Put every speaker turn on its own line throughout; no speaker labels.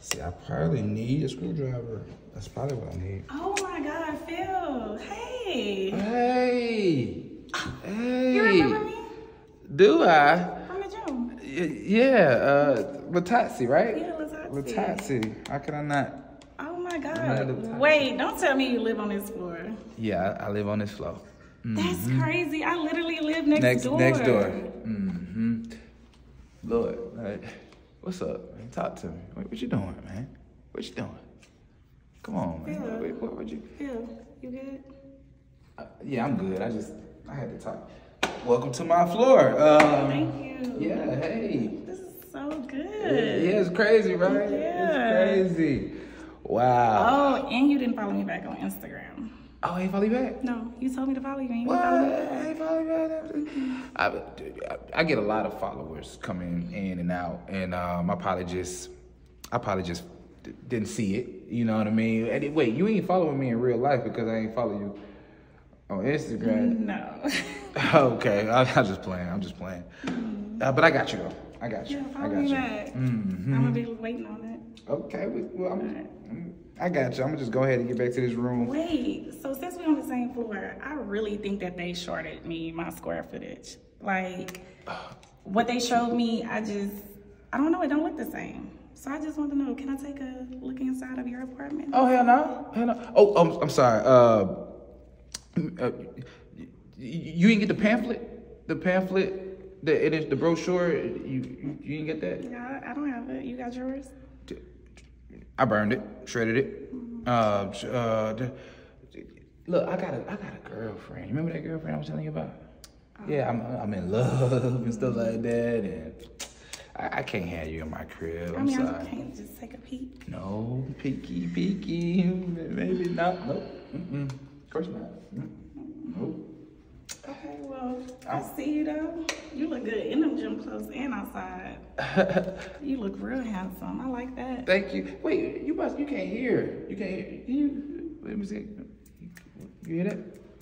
See, I probably need a screwdriver. That's probably what I need.
Oh my God, Phill. Hey.
Hey. Hey.
You remember me?
Do I?
From the gym.
Y- yeah, uh, LaTotsy, right?
Yeah, LaTotsy.
LaTotsy. How can I not?
Oh my God. Wait, don't tell me you live on this floor.
Yeah, I, I live on this floor.
That's crazy. I literally live next,
Mm-hmm. Next,
door.
next door. Mm-hmm. Lord, like, what's up? Talk to me. What, what you doing, man? What you doing? Come on, man.
Yeah.
What, what, what you?
Phill, you good?
Uh, yeah, I'm good. I just, I had to talk. Welcome to my floor. Um,
Thank you.
Yeah, hey.
This is so good.
Yeah, it's crazy, right?
Yeah.
It's crazy. Wow.
Oh, and you didn't follow me back on Instagram.
Oh, ain't follow you back?
No, you told me to follow you you
What?
didn't follow me back.
Ain't follow you back? I, I get a lot of followers coming in and out, and um, I probably just, I probably just didn't see it. You know what I mean? And it- wait, you ain't following me in real life because I ain't follow you on Instagram.
No.
okay, I, I'm just playing. I'm just playing. Uh, but I got you though. I got you.
yeah,
I got you. Mm-hmm.
I'm gonna be waiting on it.
Okay, well, I'm, I'm- I got you. I'm gonna just go ahead and get back to this room.
Wait, so since we're on the same floor, I really think that they shorted me my square footage. Like what they showed me, I just I don't know, it don't look the same. So I just want to know, can I take a look inside of your apartment?
Oh hell no, hell no. Oh, I'm, I'm sorry. Uh, uh, you didn't get the pamphlet? The pamphlet, the it is the brochure. You you, didn't get that?
Yeah, I don't have it. You got yours?
I burned it, shredded it. Uh, sh- uh, the- look, I got a I got a girlfriend. You remember that girlfriend I was telling you about? Yeah, I'm I'm in love and stuff like that, and I, I can't have you in my crib.
I
I'm
sorry. I can't just take a peek.
No, peeky, peeky, maybe not. Nope. Mm-mm. Of course not. Mm. Nope.
Okay, well, I see you though. You look good in them gym clothes and outside. you look real handsome. I like that.
Thank you. Wait, you must. You can't hear. You can't hear. You. Let me see. You hear that?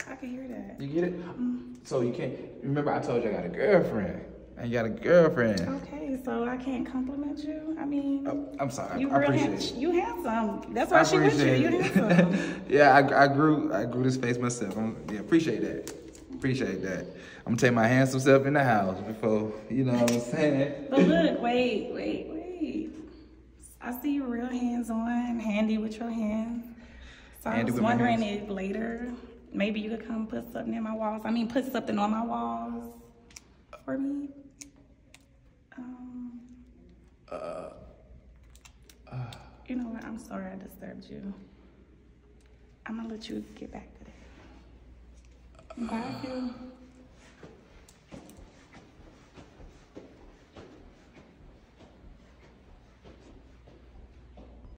I can hear that.
You get it? Mm-hmm. So you can't. Remember, I told you I got a girlfriend. I got a girlfriend.
Okay, so I can't compliment you. I mean,
Oh, I'm sorry.
you
I appreciate it.
You handsome. That's
I
why she with you. You handsome.
yeah, I, I grew. I grew this face myself. I'm, yeah, appreciate that. Appreciate that. I'm gonna take my handsome self in the house before you know what I'm saying.
but look, wait, wait, wait. I see you real hands on, handy with your hands. So I was wondering if later maybe you could come put something in my walls. I mean, put something on my walls for me. Um,
Uh,
you know what? I'm sorry I disturbed you. I'm gonna let you get back to that. Bye, Phill.